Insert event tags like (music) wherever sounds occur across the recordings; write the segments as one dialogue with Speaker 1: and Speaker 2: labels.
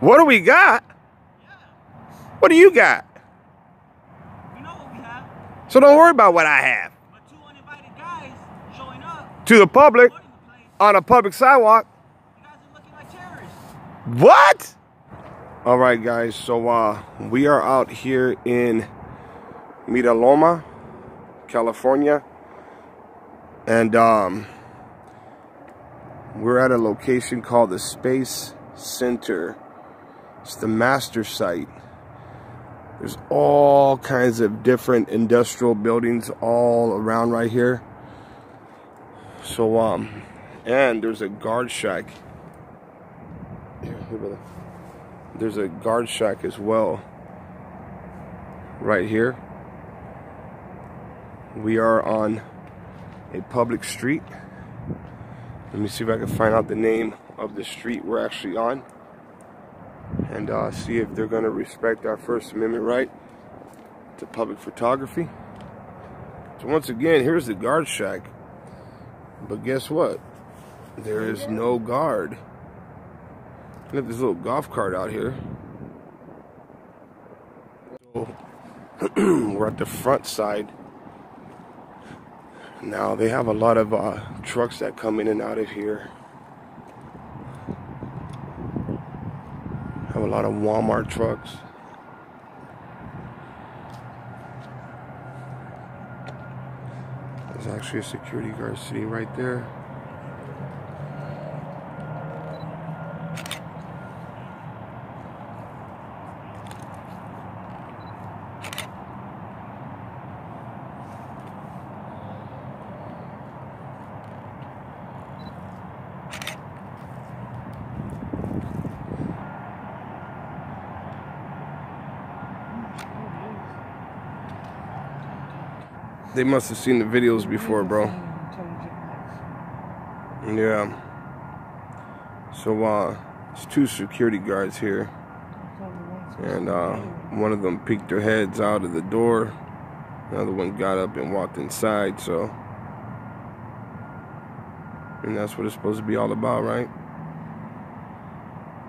Speaker 1: What do we got? What do you got?
Speaker 2: You know what we have.
Speaker 1: So don't worry about what I have.
Speaker 2: But two uninvited guys showing up,
Speaker 1: To the public
Speaker 2: the
Speaker 1: on a public sidewalk.
Speaker 2: You guys are looking like terrorists.
Speaker 1: What? All right, guys. So uh, we are out here in Mira Loma, California, and um, we're at a location called the Space Center. It's the master site. There's all kinds of different industrial buildings all around right here. So um, and there's a guard shack. There's a guard shack as well. Right here. We are on a public street. Let me see if I can find out the name of the street we're actually on. And uh, see if they're going to respect our First Amendment right to public photography. So once again, here's the guard shack. But guess what? There is no guard. Look at this little golf cart out here. (clears throat) We're at the front side. Now they have a lot of uh, trucks that come in and out of here. Have a lot of Walmart trucks. There's actually a security guard sitting right there. They must have seen the videos before, bro. Yeah. So, uh, it's two security guards here. And, uh, one of them peeked their heads out of the door. Another one got up and walked inside, so. And that's what it's supposed to be all about, right?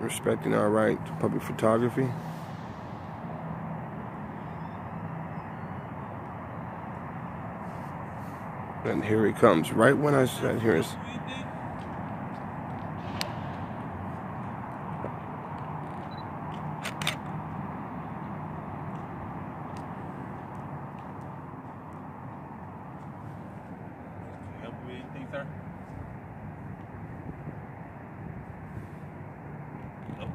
Speaker 1: Respecting our right to public photography. And here he comes, right when I said, here's.
Speaker 2: Help anything, sir? Nope.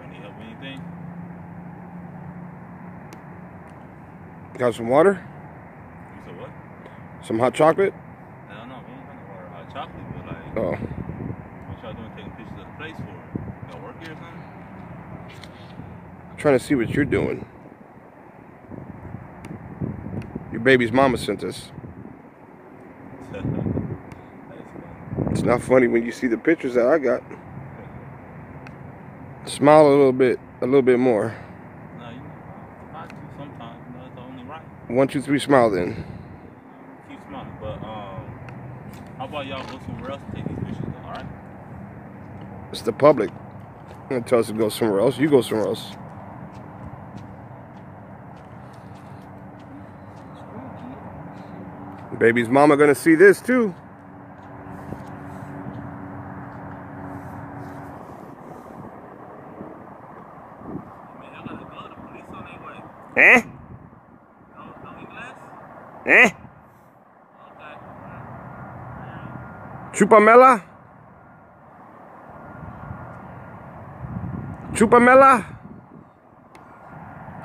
Speaker 2: You need help with anything?
Speaker 1: Got some water?
Speaker 2: You said what?
Speaker 1: Some hot chocolate?
Speaker 2: I don't know. We ain't got no water. Hot chocolate, but like,
Speaker 1: Oh.
Speaker 2: what y'all doing taking pictures of the place for? Y'all work here or something?
Speaker 1: Trying to see what you're doing. Your baby's mama sent us. (laughs) It's not funny when you see the pictures that I got. Smile a little bit, a little bit more.
Speaker 2: No, you got to sometimes. You know, it's only right.
Speaker 1: One, two, three, smile then.
Speaker 2: Keep smiling. But um, how about y'all go somewhere else and take these pictures? Though, all right?
Speaker 1: It's the public. You're gonna tell us to go somewhere else. You go somewhere else. Baby's mama gonna see this too.
Speaker 2: Man, y'all got to go. The police on their way.
Speaker 1: Eh?
Speaker 2: No, no English?
Speaker 1: Eh?
Speaker 2: Okay.
Speaker 1: Chupamela? Chupamela?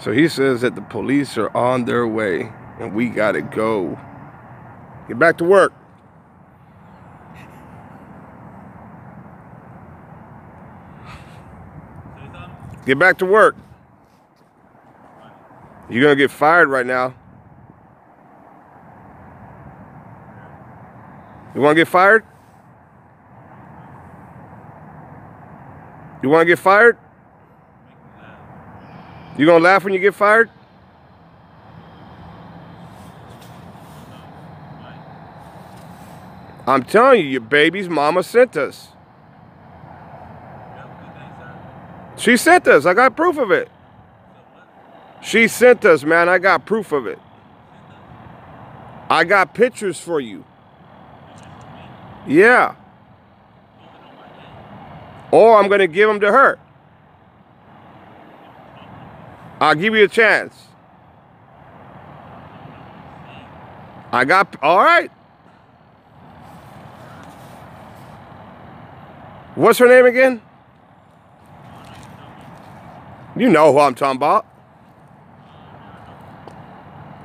Speaker 1: So he says that the police are on their way and we gotta go. Get back to work. Get back to work. You're gonna get fired right now. You wanna get fired? You wanna get fired? You gonna laugh when you get fired? I'm telling you, your baby's mama sent us. She sent us. I got proof of it. She sent us, man. I got proof of it. I got pictures for you. Yeah. Or I'm going to give them to her. I'll give you a chance. I got, all right. What's her name again? You know who I'm talking about.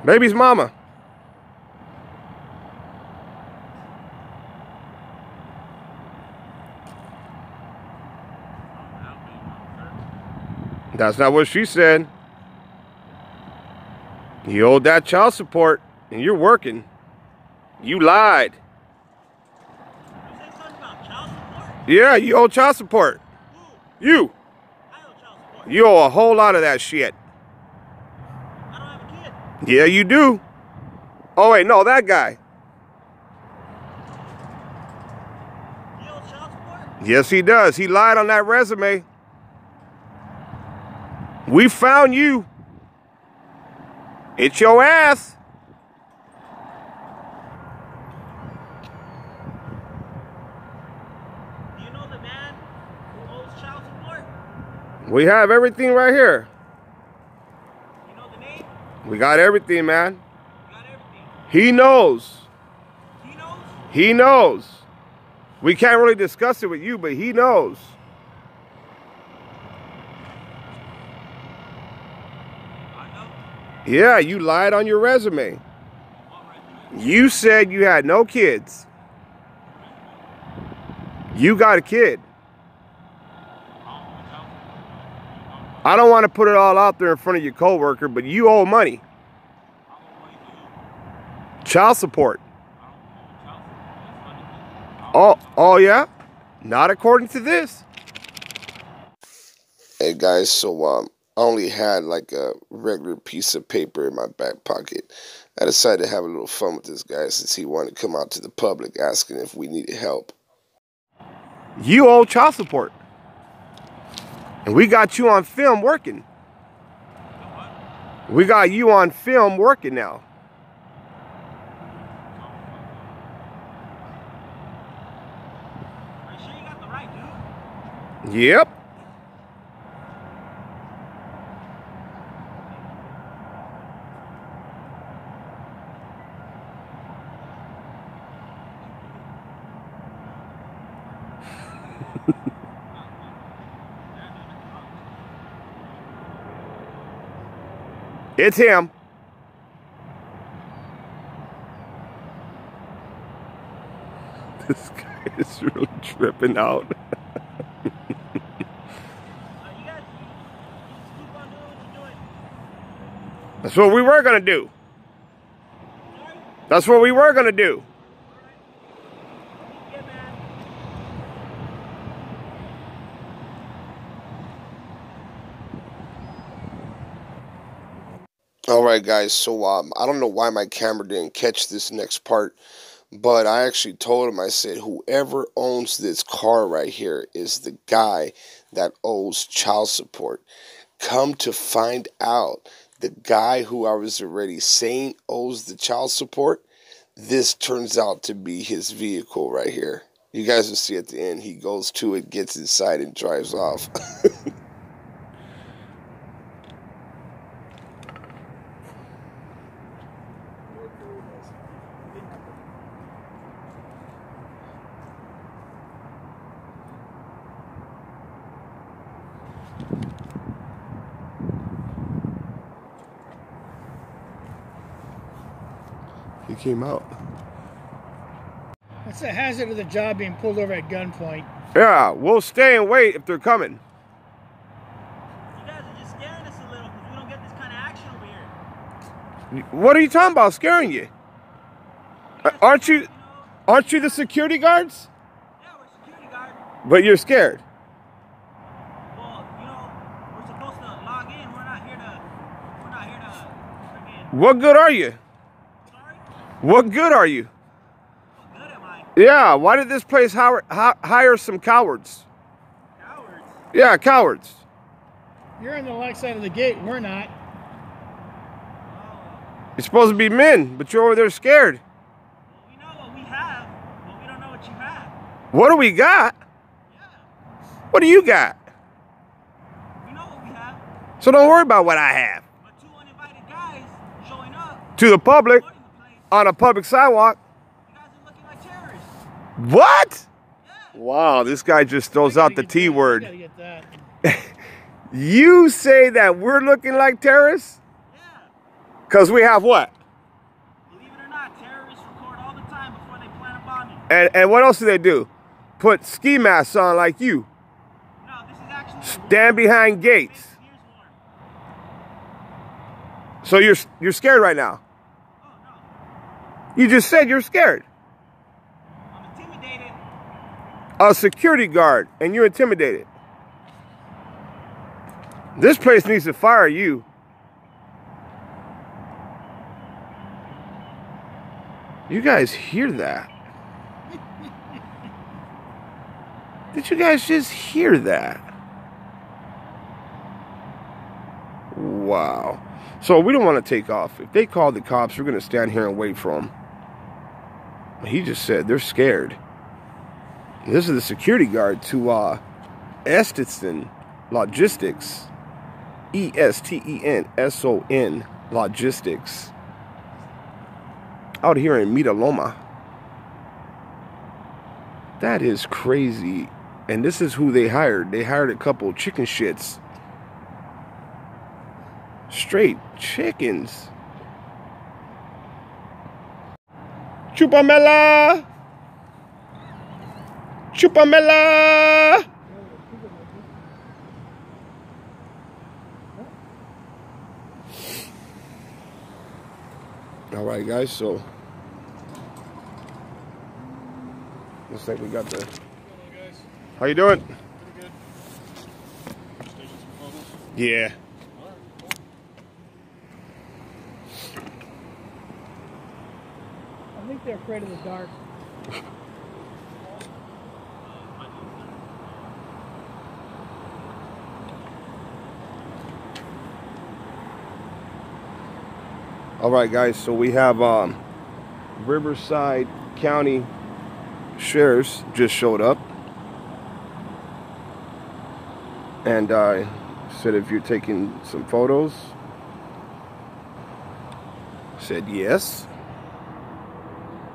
Speaker 1: Baby's mama. That's not what she said. You owed that child support and you're working. You lied.
Speaker 3: You?
Speaker 1: Yeah, you owe child support.
Speaker 3: Who?
Speaker 1: You.
Speaker 3: I owe child support.
Speaker 1: You owe a whole lot of that shit.
Speaker 3: I don't have a kid.
Speaker 1: Yeah, you do. Oh, wait, no, that guy.
Speaker 3: He owes child support?
Speaker 1: Yes, he does. He lied on that resume. We found you. It's your ass.
Speaker 3: Do you know the man who owes child support?
Speaker 1: We have everything right here.
Speaker 3: You know the name?
Speaker 1: We got everything, man.
Speaker 3: Got everything.
Speaker 1: He knows.
Speaker 3: He knows?
Speaker 1: He knows. We can't really discuss it with you, but he knows.
Speaker 3: I know.
Speaker 1: Yeah, you lied on your resume. You said you had no kids. You got a kid.
Speaker 2: I don't
Speaker 1: want to put it all out there in front of your coworker, but you owe money. Child support. Oh, oh yeah? Not according to this. Hey guys, so um I only had like a regular piece of paper in my back pocket. I decided to have a little fun with this guy since he wanted to come out to the public asking if we needed help. You owe child support. And we got you on film working. We got you on film working now.
Speaker 3: Sure you got the right dude?
Speaker 1: Yep. (laughs) It's him. (laughs) This guy is really tripping out. (laughs) That's what we were gonna do. That's what we were gonna do. All right, guys. So um, I don't know why my camera didn't catch this next part, but I actually told him. I said, whoever owns this car right here is the guy that owes child support. Come to find out, the guy who I was already saying owes the child support. This turns out to be his vehicle right here. You guys will see at the end. He goes to it, gets inside, and drives off. (laughs) came out.
Speaker 4: It's the hazard of the job being pulled over at gunpoint.
Speaker 1: Yeah, we'll stay and wait if they're coming.
Speaker 3: You guys are just scaring us a little because we don't get this kind of action over here.
Speaker 1: What are you talking about? Scaring you? Aren't you?
Speaker 3: You?
Speaker 1: Aren't you the security guards?
Speaker 3: Yeah, we're security guard.
Speaker 1: But you're scared.
Speaker 3: Well, you know, we're supposed to log in. We're not here to. We're not here to. Freaking.
Speaker 1: What good are you? What good are you?
Speaker 3: Good am I?
Speaker 1: Yeah, why did this place hire, hire some cowards?
Speaker 3: Cowards.
Speaker 1: Yeah, cowards.
Speaker 4: You're on the left side of the gate. We're not.
Speaker 3: Oh,
Speaker 1: You're supposed to be men, but you're over there scared.
Speaker 3: well, we know what we have, but we don't know what you have.
Speaker 1: What do we got?
Speaker 3: Yeah.
Speaker 1: What do you got?
Speaker 3: We know what we have,
Speaker 1: So don't worry about what I have.
Speaker 3: but two uninvited guys showing up,
Speaker 1: To the public,
Speaker 3: flooding the place.
Speaker 1: On a public sidewalk.
Speaker 3: You guys are looking like terrorists.
Speaker 1: What?
Speaker 3: Yeah.
Speaker 1: Wow, this guy just throws out the T
Speaker 4: that.
Speaker 1: Word.
Speaker 4: gotta (laughs) get that.
Speaker 1: You say that we're looking like terrorists?
Speaker 3: Yeah.
Speaker 1: Because we have what?
Speaker 3: Believe it or not, terrorists record all the time before they plan a bombing.
Speaker 1: And, and what else do they do? Put ski masks on like you.
Speaker 3: No, this is actually
Speaker 1: Stand behind gates. So you're you're scared right now. You just said you're scared.
Speaker 3: I'm intimidated.
Speaker 1: A security guard and you're intimidated. This place needs to fire you. You guys hear that? Did you guys just hear that? Wow. So we don't want to take off. If they call the cops, we're going to stand here and wait for them. He just said they're scared. This is the security guard to uh, Estenson Logistics. E S T E N S O N Logistics. Out here in Mira Loma. That is crazy. And this is who they hired. They hired a couple chicken shits. Straight chickens. Chupamela! Chupamela! All right, guys. So looks like we got the. How you doing? Yeah.
Speaker 4: I think they're afraid of the dark.
Speaker 1: All right, guys. So we have um, Riverside County sheriffs just showed up, and I said, "If you're taking some photos," said yes. Now we have this guy.
Speaker 5: He said something about you guys have like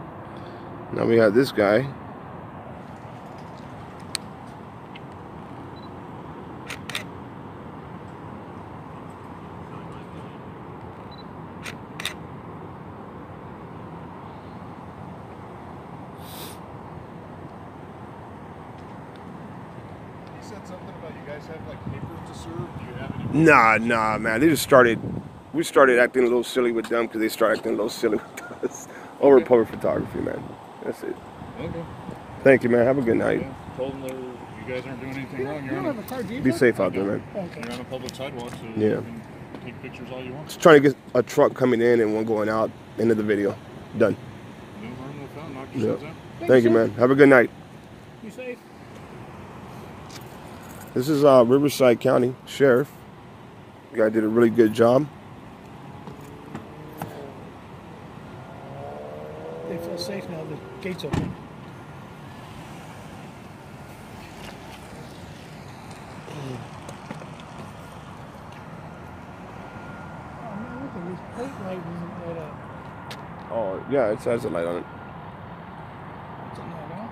Speaker 5: papers to serve. Do you have any?
Speaker 1: Nah, nah, man. They just started. We started acting a little silly with them because they started acting a little silly (laughs) with us over public photography, man. That's it.
Speaker 5: Okay.
Speaker 1: Thank you, man. Have a good night.
Speaker 5: Yeah. Told them that you guys aren't doing anything wrong.
Speaker 4: You
Speaker 5: You're
Speaker 4: don't
Speaker 5: on,
Speaker 4: a car.
Speaker 1: Be safe out there, man.
Speaker 4: Okay.
Speaker 5: you're on a public sidewalk, so
Speaker 1: Yeah.
Speaker 5: you can take pictures all you want.
Speaker 1: Just trying to get a truck coming in and one going out. End of the video. Done.
Speaker 5: No harm, no foul. Knock
Speaker 1: Yeah.
Speaker 5: out.
Speaker 1: Thank you, man. Have a good night.
Speaker 4: You safe?
Speaker 1: This is uh, Riverside County Sheriff. The guy did a really good job.
Speaker 4: They feel safe now. The gate's open. Oh man, look at this plate light isn't
Speaker 1: Oh, yeah, it has a light on it.
Speaker 4: It's not on.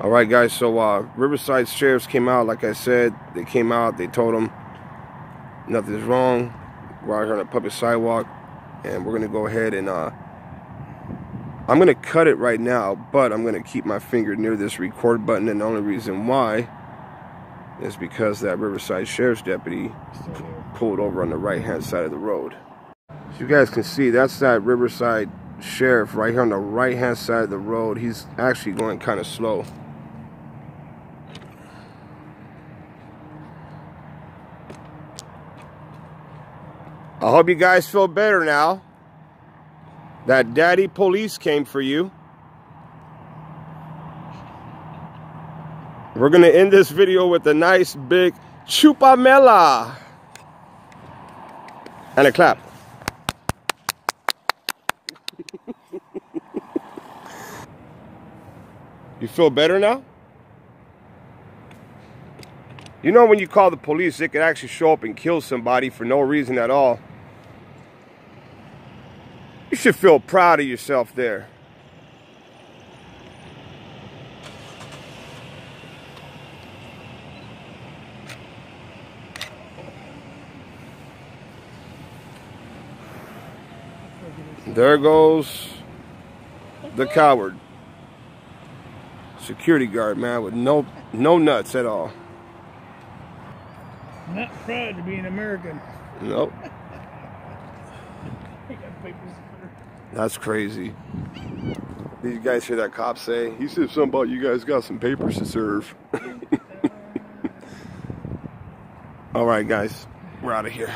Speaker 1: All right, guys. So uh, Riverside sheriffs came out. Like I said, they came out. They told them nothing's wrong. We're out here on a public sidewalk, and we're gonna go ahead and uh, I'm gonna cut it right now, but I'm gonna keep my finger near this record button. And the only reason why is because that Riverside sheriff's deputy pulled over on the right hand side of the road. So you guys can see that's that Riverside sheriff right here on the right hand side of the road. He's actually going kind of slow. I hope you guys feel better now. That daddy police came for you. We're going to end this video with a nice big chupamela and a clap. (laughs) you feel better now? You know when you call the police, it could actually show up and kill somebody for no reason at all. You should feel proud of yourself there. There goes the coward. Security guard, man, with no no nuts at all.
Speaker 4: Not proud to be an American.
Speaker 1: Nope.
Speaker 4: He got papers to serve.
Speaker 1: That's crazy. Did you guys hear that cop say? He said something about you guys got some papers to serve. (laughs) All right, guys. We're out of here.